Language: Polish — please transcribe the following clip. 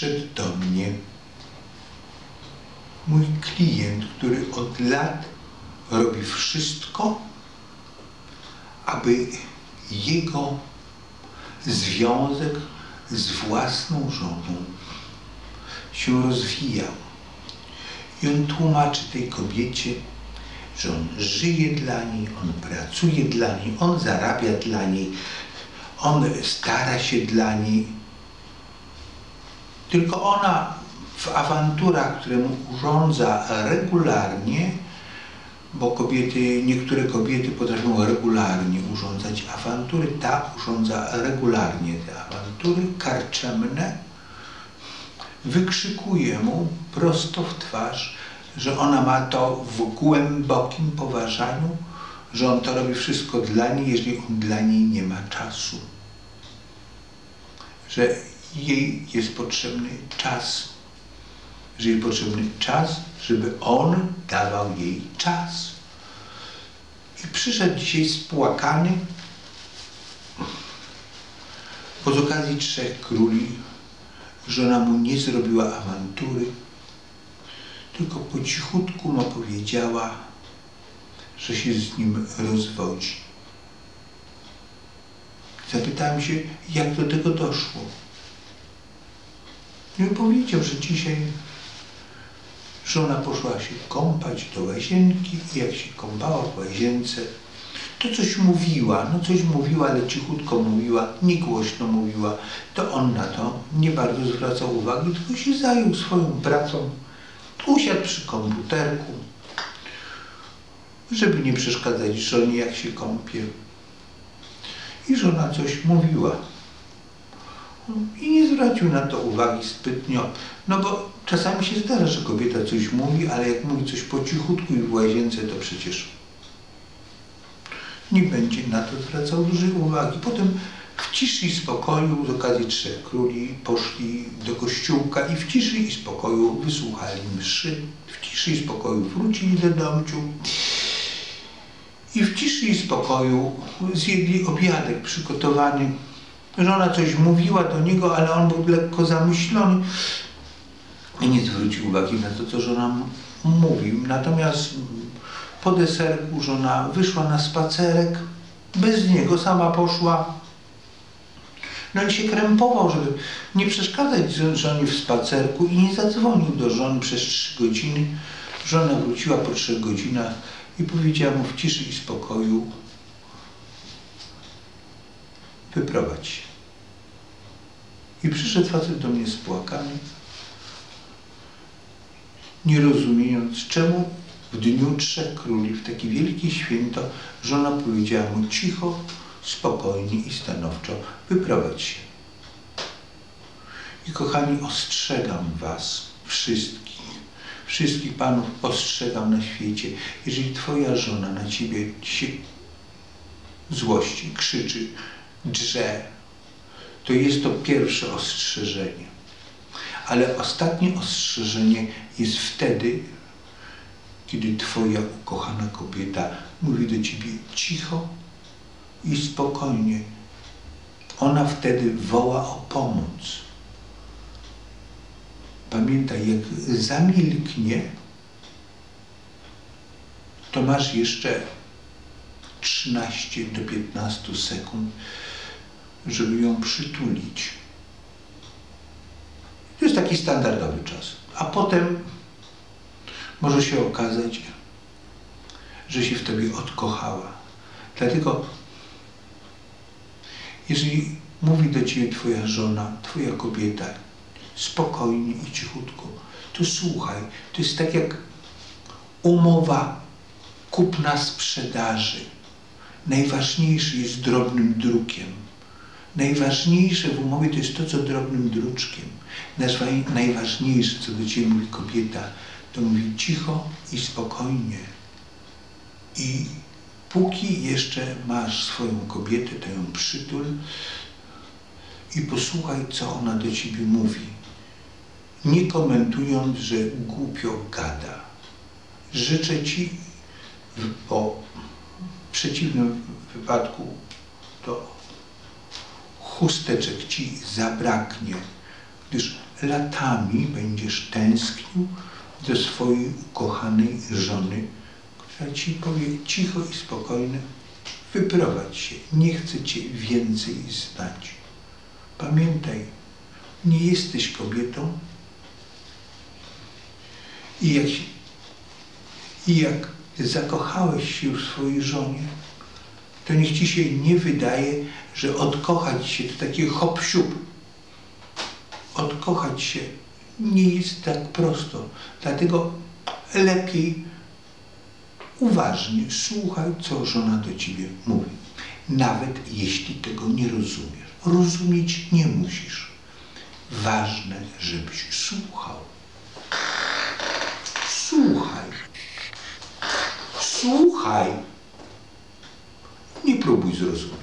przyszedł do mnie mój klient, który od lat robi wszystko, aby jego związek z własną żoną się rozwijał. I on tłumaczy tej kobiecie, że on żyje dla niej, on pracuje dla niej, on zarabia dla niej, on stara się dla niej. Tylko ona w awanturach, które mu urządza regularnie, bo kobiety, niektóre kobiety potrafią regularnie urządzać awantury, ta urządza regularnie te awantury karczemne, wykrzykuje mu prosto w twarz, że ona ma to w głębokim poważaniu, że on to robi wszystko dla niej, jeżeli on dla niej nie ma czasu. Że jej jest potrzebny czas, że jej potrzebny czas, żeby on dawał jej czas. I przyszedł dzisiaj spłakany, bo z okazji trzech króli żona mu nie zrobiła awantury, tylko po cichutku mu powiedziała, że się z nim rozwodzi. Zapytałem się, jak do tego doszło. I powiedział, że dzisiaj żona poszła się kąpać do łazienki i jak się kąpała w łazience, to coś mówiła, no coś mówiła, ale cichutko mówiła, nie głośno mówiła. To on na to nie bardzo zwracał uwagi, tylko się zajął swoją pracą. Usiadł przy komputerku, żeby nie przeszkadzać żonie, jak się kąpie. I żona coś mówiła. I nie zwrócił na to uwagi zbytnio, no bo czasami się zdarza, że kobieta coś mówi, ale jak mówi coś po cichutku i w łazience, to przecież nie będzie na to zwracał dużej uwagi. Potem w ciszy i spokoju z okazji Trzech Króli poszli do kościółka i w ciszy i spokoju wysłuchali mszy. W ciszy i spokoju wrócili do domciu i w ciszy i spokoju zjedli obiadek przygotowany. Żona coś mówiła do niego, ale on był lekko zamyślony i nie zwrócił uwagi na to, co żona mówił. Natomiast po deserku żona wyszła na spacerek, bez niego sama poszła. No i się krępował, żeby nie przeszkadzać żonie w spacerku i nie zadzwonił do żony przez trzy godziny. Żona wróciła po trzech godzinach i powiedziała mu w ciszy i spokoju wyprowadź się. I przyszedł facet do mnie spłakany, nie rozumiejąc czemu w dniu Trzech Króli, w takie wielkie święto, żona powiedziała mu cicho, spokojnie i stanowczo, wyprowadź się. I kochani, ostrzegam was wszystkich, wszystkich panów ostrzegam na świecie, jeżeli twoja żona na ciebie się złości, krzyczy, drze, to jest to pierwsze ostrzeżenie. Ale ostatnie ostrzeżenie jest wtedy, kiedy Twoja ukochana kobieta mówi do Ciebie cicho i spokojnie. Ona wtedy woła o pomoc. Pamiętaj, jak zamilknie, to masz jeszcze 13 do 15 sekund, żeby ją przytulić. To jest taki standardowy czas. A potem może się okazać, że się w tobie odkochała. Dlatego, jeżeli mówi do ciebie twoja żona, twoja kobieta, spokojnie i cichutko, to słuchaj. To jest tak jak umowa kupna sprzedaży. Najważniejszy jest drobnym drukiem. Najważniejsze w umowie to jest to, co drobnym druczkiem. Najważniejsze, co do Ciebie mówi kobieta, to mówi cicho i spokojnie. I póki jeszcze masz swoją kobietę, to ją przytul i posłuchaj, co ona do Ciebie mówi. Nie komentując, że głupio gada. Życzę Ci, bo w przeciwnym wypadku to chusteczek ci zabraknie, gdyż latami będziesz tęsknił do swojej ukochanej żony, która ci powie cicho i spokojnie, wyprowadź się, nie chcę cię więcej znać. Pamiętaj, nie jesteś kobietą i jak, i jak zakochałeś się w swojej żonie, to niech ci się nie wydaje, że odkochać się to takie hop siup. Odkochać się nie jest tak prosto. Dlatego lepiej uważnie słuchaj, co żona do ciebie mówi. Nawet jeśli tego nie rozumiesz. Rozumieć nie musisz. Ważne, żebyś słuchał. Słuchaj. Słuchaj. Озерску.